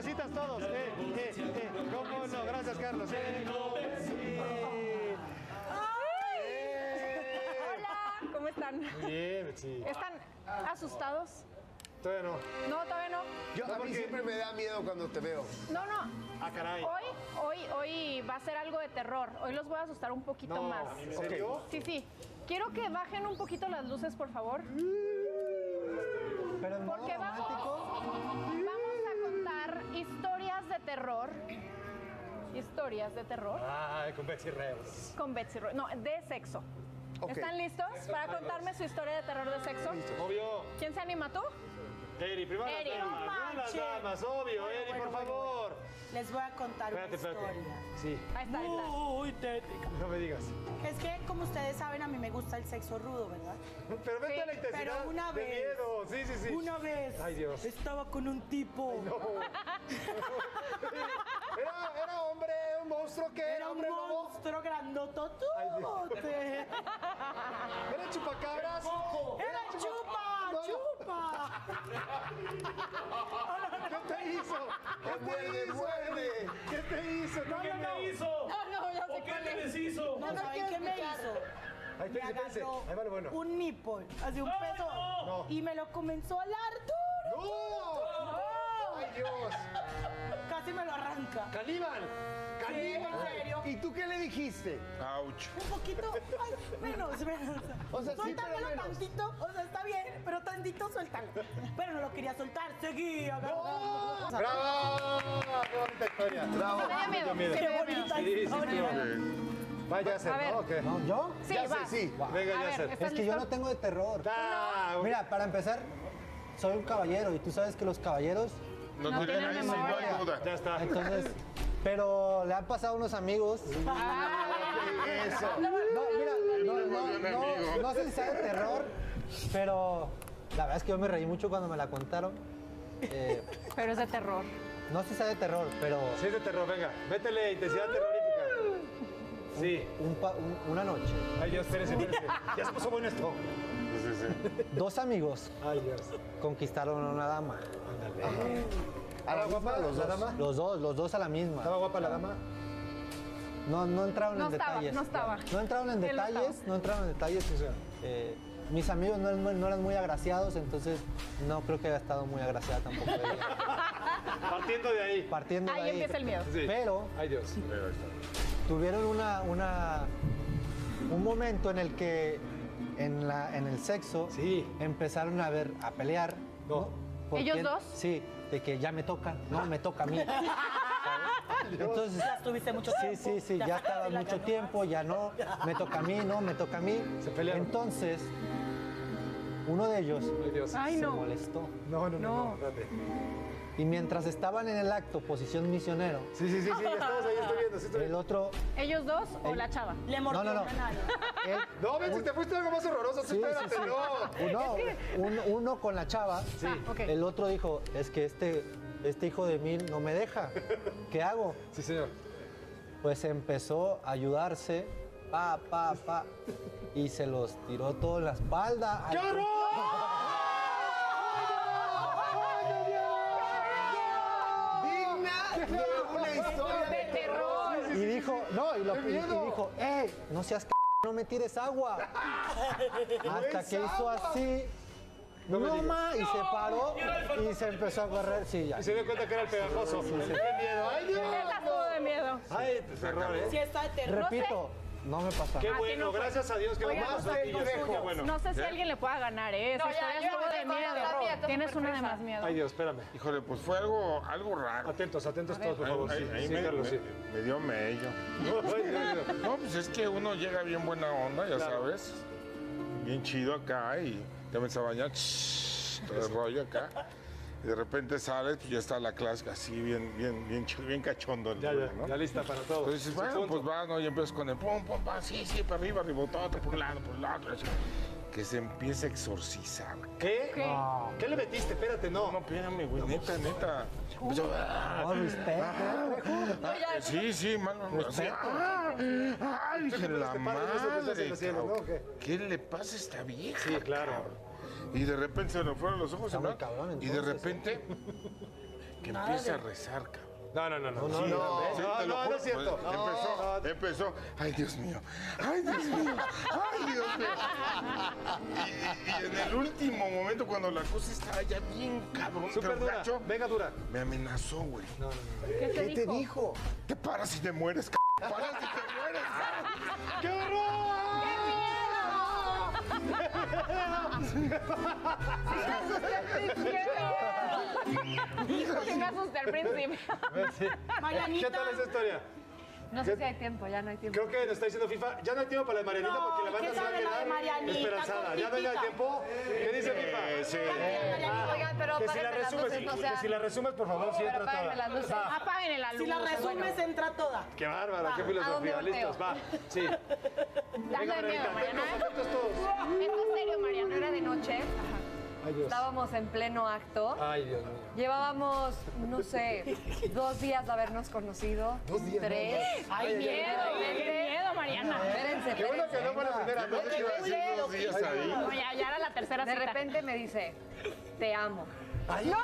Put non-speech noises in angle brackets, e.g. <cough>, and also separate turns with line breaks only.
lucecitas todos. Eh, eh, eh. ¿Cómo no? Gracias, Carlos. Eh.
Hola, ¿cómo están?
Muy bien, Betsy.
¿Están asustados?
Todavía no.
No, todavía no.
Yo, a mí siempre me da miedo cuando te veo.
No, no.
Ah, caray.
Hoy, hoy, hoy va a ser algo de terror. Hoy los voy a asustar un poquito
No,
más.
¿en serio?
Sí, sí. Quiero que bajen un poquito las luces, por favor.
Pero
Porque
romántico.
contar historias de terror. Historias de terror
Ay, con Betsy Reus.
con Betsy Roy. No, de sexo. ¿Están listos para contarme su historia de terror de sexo?
Obvio.
¿Quién se anima tú?
Eri, primero las
Eri.
damas.
No
Primero las
manches.
damas, obvio.
Bueno,
Eri,
bueno,
por
bueno,
favor.
Les voy a contar
Espérate,
una
espérate.
historia.
Sí,
Ahí está, ahí está.
Muy tétrica.
no me digas.
Es que, como ustedes saben, a mí me gusta el sexo rudo, ¿verdad?
Pero vete
Sí,
a la intensidad
Pero una
de
vez.
miedo. Sí, sí, sí.
Una vez.
Ay, Dios.
Estaba con un tipo. <laughs>
Era, era hombre, un monstruo que era,
Era un
hombre lobo.
monstruo grandototote. <laughs>
Era chupacabras.
Era chupa,
No.
chupa. <laughs>
¿Qué te hizo? ¿Qué te
Muerde,
hizo?
¿Qué te hizo? No,
¿Qué
no, no.
me hizo?
No, no, ya sé
¿O qué
es.
les hizo?
No, ¿saben qué me hizo?
Ahí
Me agarró
Ahí va lo bueno.
un nipple, así un
¡Ay,
peso.
no!
Y me lo comenzó a alar duro.
¡No! ¡Ay, Dios!
Casi me lo arranca.
¡Caníbal!
Sí, en serio.
¿Y tú qué le dijiste?
Ouch.
Un poquito, ay, menos, <laughs> menos.
O sea, sí,
Suéltamelo
pero menos.
tantito, o sea, está bien, pero tantito suéltalo. Pero no lo quería soltar, seguía agarrando.
¡Bravo! ¡Qué bonita historia! ¡Bravo!
Me miedo.
miedo.
Bonita historia.
Vaya a ser,
A ver.
¿no? ¿O qué?
No, ¿Yo?
Sí,
Ya sé,
va.
sí.
Venga,
A
ya
ver,
sé.
¿estás
Es que yo
listo?
no tengo de terror.
Ah,
Mira, para empezar, soy un caballero y tú sabes que los caballeros,
No,
No
tienen
tienen
sin
memoria.
duda.
Ya está.
entonces, <laughs> pero le han pasado a unos amigos.
Eso.
No, mira, no, no, no, no sé si sea de terror, pero la verdad es que yo me reí mucho cuando me la contaron. Eh,
Pero es de terror.
no sé si sea de terror, pero
Sí, es de terror, venga. Métele intensidad terrorífica. Sí.
un pa- un- una noche,
Ay, Dios, espérense, <laughs> espérense. Ya se puso bueno esto.
Sí, sí.
dos amigos
Ay, Dios.
conquistaron a una dama.
¿A la
guapa
los
la
dos?
dama?
Los dos, los dos a la misma.
¿Estaba guapa la dama?
No, no entraron
No
en
estaba,
detalles.
no estaba.
No entraron en
Él
detalles,
estaba.
no entraron en detalles. Eh, mis amigos no, no eran muy agraciados, entonces no creo que haya estado muy agraciada tampoco. <laughs>
Partiendo de ahí.
Partiendo de
Ahí
ahí.
empieza el miedo.
Sí.
Pero
Ay, Dios.
Ahí
tuvieron una, una, un momento en el que en, la, en el sexo
Sí.
empezaron a ver, a pelear.
No.
¿Por
¿Ellos
quién?
dos?
Sí, de que ya me toca, no, me toca a mí. <laughs> ¿sabes? Entonces,
Ya estuviste mucho
Sí,
tiempo.
sí, sí, ya estaba
la
mucho tiempo, ya no, me toca a mí, no, me toca a mí.
Se pelearon.
Entonces, uno de ellos
Ay, Dios.
Ay,
se
no.
molestó.
No, no, no.
No.
no, espérate.
Y mientras estaban en el acto, posición misionero,
Sí, sí, sí, sí, ya estamos ahí, estoy viendo, sí estoy
el
viendo.
otro,
¿Ellos dos o la chava?
Le mordió
No, no, no.
una nalga.
él,
No, ven, si te fuiste algo más horroroso, sí,
Sí, sí,
espérate,
sí.
no.
uno, un- uno con la chava,
Ah, ok.
el otro dijo, es que este, este hijo de mí no me deja, ¿qué hago?
Sí, señor.
Pues empezó a ayudarse, pa, pa, pa, y se los tiró todo en la espalda.
¡Qué
al-
horror!
Digna de una historia
De terror.
Y dijo, no, y, lo, y- y dijo, ¡eh! No seas c no me tires agua. <laughs> Hasta que hizo así.
No
No,
me digas.
ma, y se paró y se empezó a correr. Sí, ya.
Y se dio cuenta que era el pegajoso. ¡Qué miedo! ¡Ay, Dios!
Estuvo de miedo.
¡Ay, terror,
Sí,
eh!
está de terror.
Repito, no me pasa.
¡Qué
Ah,
bueno!
no fue.
Gracias a Dios que
Oigan,
vamos
no sé,
Qué bueno.
No sé si alguien le pueda ganar, ¿eh?
No, ya, yo
de miedo.
mía,
Tienes una de más miedo.
Ay, Dios, espérame.
Híjole, pues fue algo, algo raro.
Atentos, atentos todos, por favor.
Ahí,
Sí,
ahí
sí,
me,
Carlos,
me-
sí.
me dio mello. <laughs> No, pues es que uno llega bien buena onda, ya
Claro.
sabes. Bien chido acá y te metes a bañar, todo el rollo acá. Y de repente sales, pues ya está la clásica así, bien, bien, bien, bien cachondo el
Ya, ya,
¿no?
ya lista para todo.
Entonces dices, bueno,
punto.
pues vas, ¿no? Y empiezas con el pum, pum, pum, sí, sí, para arriba, ribotote, por un lado, por el otro. así. Que se empieza a exorcizar.
¿Qué?
¿Qué?
¿Qué le metiste? Espérate,
No,
no.
espérame, güey, neta, neta. Empezó, ah,
No, respeto.
ah, sí, sí, mano. ah, ah, dije, la
te paras y eso que estás en
madre,
el cielo,
cabrón.
¿no? ¿O qué?
¿Qué le pasa a esta vieja?
Sí, claro.
cabrón? Y de repente se nos fueron los ojos,
Está muy
¿no?
cabrón,
Y de
entonces,
repente <laughs> que
Nada
empiece
de-
a rezar, cabrón.
No, no, no, no.
No,
sí,
no,
no,
Sí,
no,
te lo
no, no es cierto.
pues, Empezó, empezó. Ay, Dios mío. Ay, Dios mío. Ay, Dios mío. Y, y- y en el último momento, cuando la cosa estaba ya bien cabrón,
Súper
pero
dura.
gacho,
Venga, dura.
me amenazó, güey.
¿Qué te
¿Qué te
dijo?
dijo?
Te paras y te mueres, c***. <laughs> Paras y te mueres.
¡Qué horror!
Sí me asusté al principio.
¿Qué tal esa historia?
No sé si hay tiempo, ya no hay tiempo.
Creo que nos está diciendo FIFA. Ya no hay tiempo para la de Marianita
No,
porque la banda
¿qué
se va a quedar
Marianita,
esperanzada. Ya no hay tiempo. ¿Qué dice FIFA?
Eh, sí.
Oigan, pero
Que si la resumes,
luces, no
que si la resumes, por favor, sí entra toda. Va.
Apáguenle la luz.
Si la resumes, entra toda.
Qué bárbara, qué
¿A dónde
filosofía. Listos, va. Sí.
Dame
Venga,
miedo,
Marianita,
Mariana. Esto es serio, Mariana.
Era de noche,
Ay, Dios.
estábamos en pleno acto.
Ay, Dios mío.
Llevábamos, no sé, <laughs> dos días de habernos conocido.
Dos días,
Tres.
Ay,
Miedo, qué miedo, Mariana.
Espérense,
Qué bueno que no fue la primera
No iba a decir dos días ahí.
No, ya, ya era la tercera
De
cita.
repente me dice, te amo.
¡No!